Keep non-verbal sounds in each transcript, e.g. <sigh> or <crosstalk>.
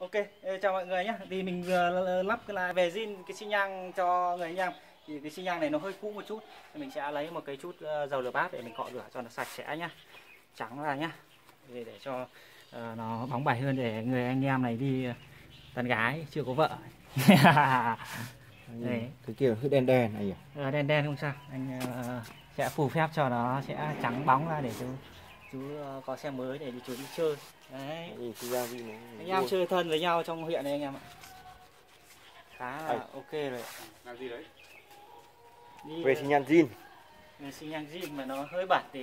ok chào mọi người nhé. Thì mình vừa lắp cái là về zin cái xi nhang cho người anh em. Thì cái xi nhang này nó hơi cũ một chút. Thì mình sẽ lấy một cái chút ờ, dầu lửa bát để mình cọ rửa cho nó sạch sẽ nhá. Trắng ra nhá. Để, để cho ờ, nó bóng bẩy hơn để người anh em này đi ờ, tán gái chưa có vợ. <laughs> Đấy. cái kiểu hơi đen đen này nhỉ? Ờ, đen đen không sao. Anh ờ, sẽ phù phép cho nó sẽ trắng bóng ra để chú chú ờ, có xe mới để chú đi chơi. Đấy. Anh em chơi thân với nhau trong huyện này anh em ạ. Khá là ok rồi. Làm gì đấy? Đi về xi nhan zin. về xi nhang zin mà nó hơi bẩn tí.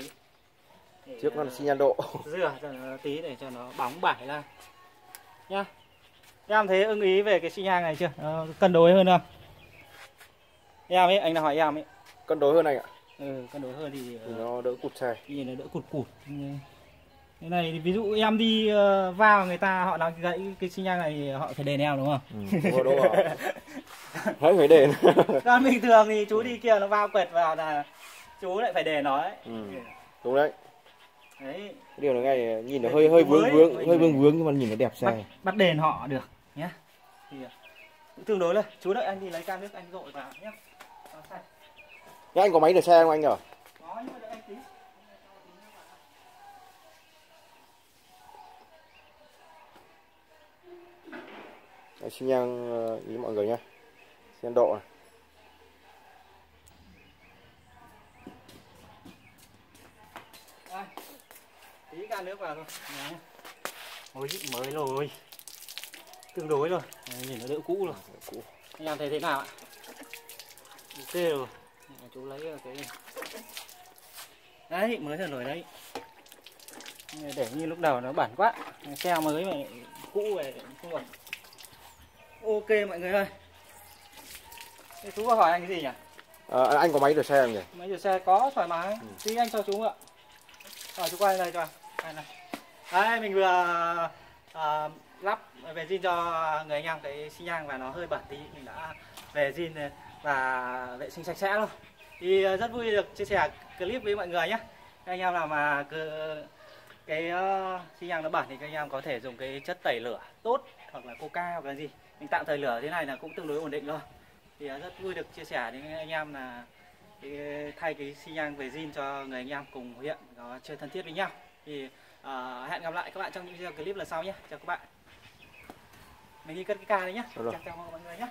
Để, trước nó là ờ, xi nhan độ. <laughs> rửa cho nó tí để cho nó bóng bẩy ra. Nhá. Em thấy ưng ý về cái xi nhang này chưa? Nó cân đối hơn không? Em ấy anh nào hỏi em ấy. Cân đối hơn anh ạ ừ, cân đối hơn thì, thì ờ, nó đỡ cụt xe nhìn nó đỡ cụt cụt. Ừ. cái này thì ví dụ em đi ờ, vào người ta họ nói gãy cái xi nhang này thì họ phải đền em đúng không? Ừ. đúng rồi hãy phải đền còn bình thường thì chú đi kia nó vào quẹt vào là chú lại phải đền nó ấy. Ừ. đúng đấy. Đấy. Điều này ngay nhìn nó hơi hơi vướng vướng hơi vướng vướng nhưng mà nhìn nó đẹp bắt, xe bắt đền họ được nhé thì ờ, tương đối là chú đợi anh đi lấy can nước anh dội vào nhé Cho sạch. Thế anh có máy rửa xe không anh nhở? Có, nhưng mà đợi anh tí. Đây, xi nhang ờ, ý mọi người xi nhan độ này. Tí can nước vào thôi. Ôi mới rồi. Tương đối rồi. Nhìn nó đỡ cũ rồi. Cũ. Anh em thấy thế nào ạ? Ok rồi Chú lấy cái đấy mới thật rồi đấy. Để như lúc đầu nó bẩn quá. Xe mới mà cũ về không ổn ok mọi người ơi. Thế chú có hỏi anh cái gì nhỉ? Ờ, anh có máy rửa xe không nhỉ? Máy rửa xe có thoải mái. Tí anh cho chú ạ. Rồi chú quay đây cho. Đây này. Đấy mình vừa à, lắp về zin cho người anh em. Cái xi nhang và nó hơi bẩn tí. Mình đã về zin và vệ sinh sạch sẽ luôn. Thì à, rất vui được chia sẻ clip với mọi người nhé. Các anh em nào mà cứ cái uh, xi nhang nó bẩn thì các anh em có thể dùng cái chất tẩy lửa tốt hoặc là coca hoặc là gì. Mình tạm thời lửa thế này là cũng tương đối ổn định thôi. Thì à, rất vui được chia sẻ đến anh em là cái, thay cái xi nhang về zin cho người anh em cùng huyện có chơi thân thiết với nhau. Thì à, hẹn gặp lại các bạn trong những video clip lần sau nhé. Chào các bạn. Mình đi cất cái ca đấy nhé. Rồi. chào chào mọi người nhé